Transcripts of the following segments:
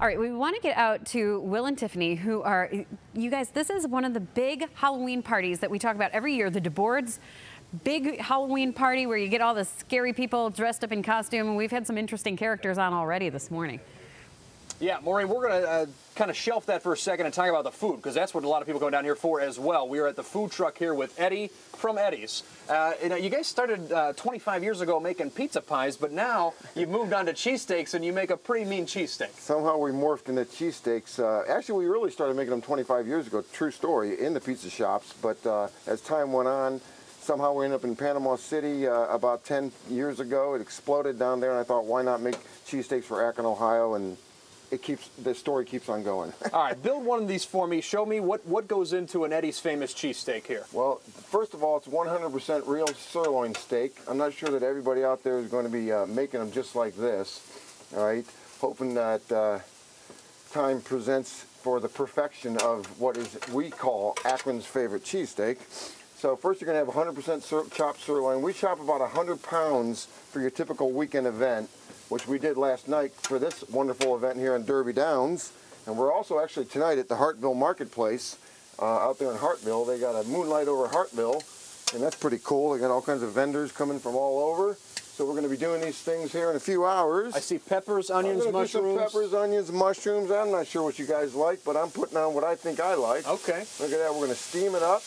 All right, we want to get out to Will and Tiffany, who are, you guys, this is one of the big Halloween parties that we talk about every year, the DeBoards big Halloween party where you get all the scary people dressed up in costume. We've had some interesting characters on already this morning. Yeah, Maureen, we're going to uh, kind of shelf that for a second and talk about the food because that's what a lot of people go down here for as well. We are at the food truck here with Eddie from Eddie's. Uh, you, know, you guys started uh, 25 years ago making pizza pies, but now you've moved on to cheesesteaks and you make a pretty mean cheesesteak. Somehow we morphed into cheesesteaks. Uh, actually, we really started making them 25 years ago, true story, in the pizza shops. But uh, as time went on, somehow we ended up in Panama City uh, about 10 years ago. It exploded down there, and I thought, why not make cheesesteaks for Akron, Ohio? And it keeps the story keeps on going. All right, build one of these for me. Show me what, what goes into an Eddie's famous cheesesteak here. Well, first of all, it's 100% real sirloin steak. I'm not sure that everybody out there is going to be uh, making them just like this. All right, hoping that uh, time presents for the perfection of what is we call Akron's favorite cheesesteak. So first you're going to have 100% sir chopped sirloin. We chop about 100 pounds for your typical weekend event, which we did last night for this wonderful event here in Derby Downs. And we're also actually tonight at the Hartville Marketplace uh, out there in Hartville. They got a moonlight over Hartville, and that's pretty cool. They got all kinds of vendors coming from all over. So we're going to be doing these things here in a few hours. I see peppers, onions, I'm mushrooms. Do some peppers, onions, mushrooms. I'm not sure what you guys like, but I'm putting on what I think I like. Okay. Look at that. We're going to steam it up.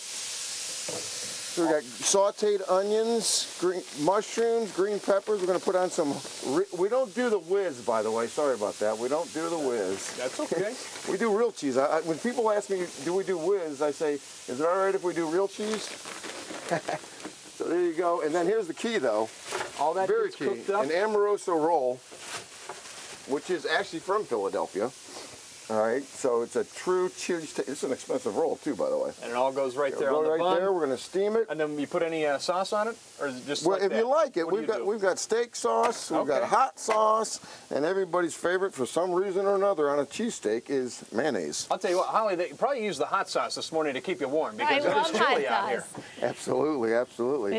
So we got sauteed onions, green mushrooms, green peppers. We're going to put on some. we don't do the whiz, by the way. Sorry about that. We don't do the whiz. That's okay. we do real cheese. I, I, when people ask me, do we do whiz? I say, is it all right if we do real cheese? so there you go. And then here's the key, though. All that very key. An Amoroso roll, which is actually from Philadelphia. All right, so it's a true cheese. It's an expensive roll too, by the way. And it all goes right there go on the right bun. there. We're going to steam it. And then you put any uh, sauce on it, or is it just well, like if that? you like it, What we've got do? we've got steak sauce, we've got hot sauce, and everybody's favorite for some reason or another on a cheesesteak is mayonnaise. I'll tell you what, Holly, they probably used the hot sauce this morning to keep you warm because it is was love hot chilly out here. sauce. Absolutely, absolutely.